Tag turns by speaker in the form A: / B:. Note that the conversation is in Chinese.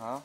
A: 啊？